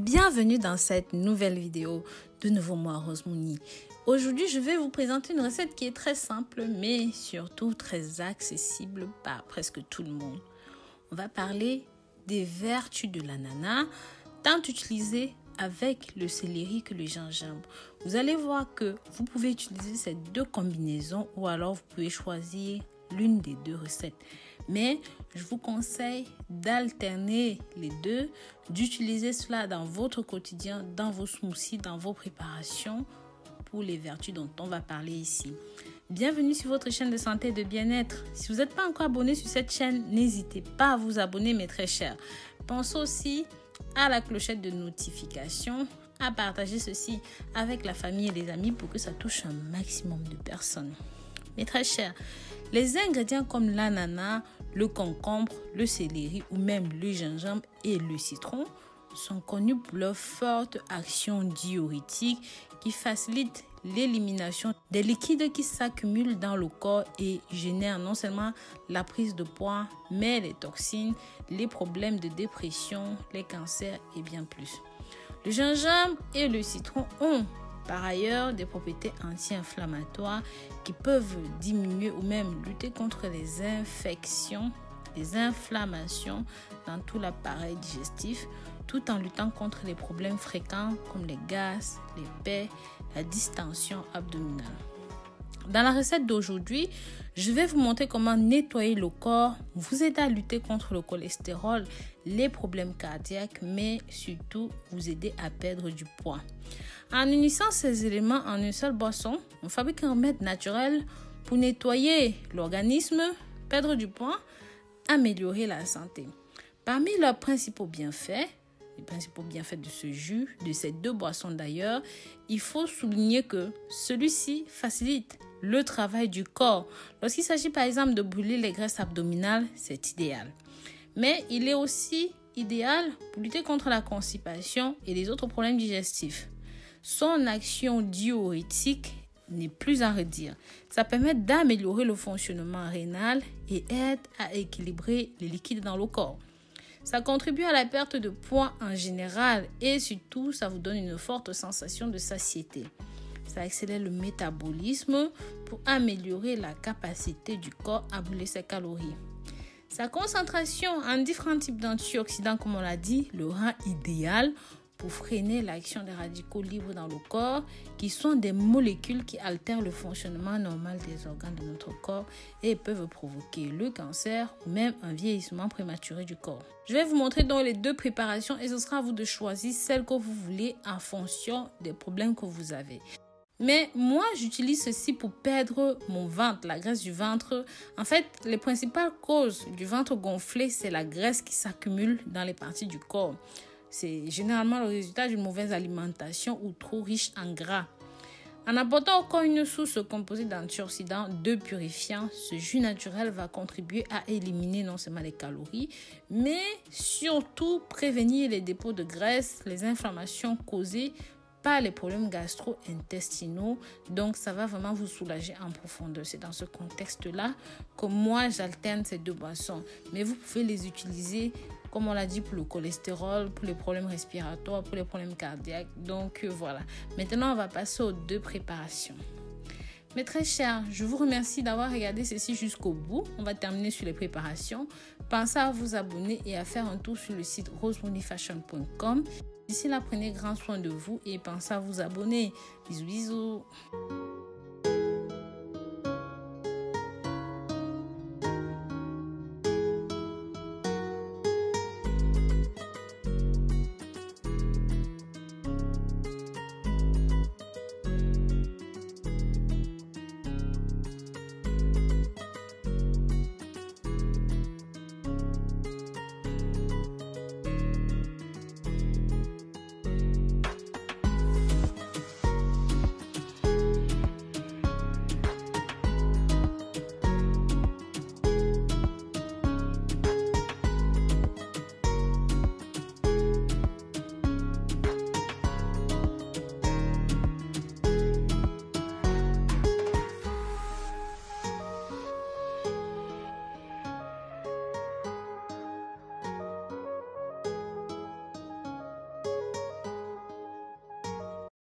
Bienvenue dans cette nouvelle vidéo de Nouveau Moi Rose Aujourd'hui, je vais vous présenter une recette qui est très simple, mais surtout très accessible par presque tout le monde. On va parler des vertus de l'ananas, tant utilisé avec le céleri que le gingembre. Vous allez voir que vous pouvez utiliser ces deux combinaisons ou alors vous pouvez choisir l'une des deux recettes. Mais je vous conseille d'alterner les deux, d'utiliser cela dans votre quotidien, dans vos smoothies, dans vos préparations pour les vertus dont on va parler ici. Bienvenue sur votre chaîne de santé et de bien-être. Si vous n'êtes pas encore abonné sur cette chaîne, n'hésitez pas à vous abonner, mes très chers. Pensez aussi à la clochette de notification, à partager ceci avec la famille et les amis pour que ça touche un maximum de personnes. Mes très chers, les ingrédients comme l'ananas, le concombre, le céleri ou même le gingembre et le citron sont connus pour leur forte action diurétique qui facilite l'élimination des liquides qui s'accumulent dans le corps et génèrent non seulement la prise de poids, mais les toxines, les problèmes de dépression, les cancers et bien plus. Le gingembre et le citron ont par ailleurs, des propriétés anti-inflammatoires qui peuvent diminuer ou même lutter contre les infections, les inflammations dans tout l'appareil digestif, tout en luttant contre les problèmes fréquents comme les gaz, les paix, la distension abdominale. Dans la recette d'aujourd'hui, je vais vous montrer comment nettoyer le corps, vous aider à lutter contre le cholestérol, les problèmes cardiaques, mais surtout vous aider à perdre du poids. En unissant ces éléments en une seule boisson, on fabrique un remède naturel pour nettoyer l'organisme, perdre du poids, améliorer la santé. Parmi leurs principaux bienfaits, les principaux bienfaits de ce jus, de ces deux boissons d'ailleurs, il faut souligner que celui-ci facilite le travail du corps. Lorsqu'il s'agit par exemple de brûler les graisses abdominales, c'est idéal. Mais il est aussi idéal pour lutter contre la constipation et les autres problèmes digestifs. Son action diurétique n'est plus à redire. Ça permet d'améliorer le fonctionnement rénal et aide à équilibrer les liquides dans le corps. Ça contribue à la perte de poids en général et surtout ça vous donne une forte sensation de satiété. Ça accélère le métabolisme pour améliorer la capacité du corps à brûler ses calories. Sa concentration en différents types d'antioxydants, comme on l'a dit, le rend idéal pour freiner l'action des radicaux libres dans le corps, qui sont des molécules qui altèrent le fonctionnement normal des organes de notre corps et peuvent provoquer le cancer ou même un vieillissement prématuré du corps. Je vais vous montrer donc les deux préparations et ce sera à vous de choisir celle que vous voulez en fonction des problèmes que vous avez. Mais moi, j'utilise ceci pour perdre mon ventre, la graisse du ventre. En fait, les principales causes du ventre gonflé, c'est la graisse qui s'accumule dans les parties du corps. C'est généralement le résultat d'une mauvaise alimentation ou trop riche en gras. En apportant encore une source composée d'antioxydants, de purifiants, ce jus naturel va contribuer à éliminer non seulement les calories, mais surtout prévenir les dépôts de graisse, les inflammations causées pas les problèmes gastro-intestinaux. Donc, ça va vraiment vous soulager en profondeur. C'est dans ce contexte-là que moi, j'alterne ces deux boissons. Mais vous pouvez les utiliser, comme on l'a dit, pour le cholestérol, pour les problèmes respiratoires, pour les problèmes cardiaques. Donc, euh, voilà. Maintenant, on va passer aux deux préparations. Mes très chers, je vous remercie d'avoir regardé ceci jusqu'au bout. On va terminer sur les préparations. Pensez à vous abonner et à faire un tour sur le site rosemoneyfashion.com. D'ici là, prenez grand soin de vous et pensez à vous abonner. Bisous, bisous.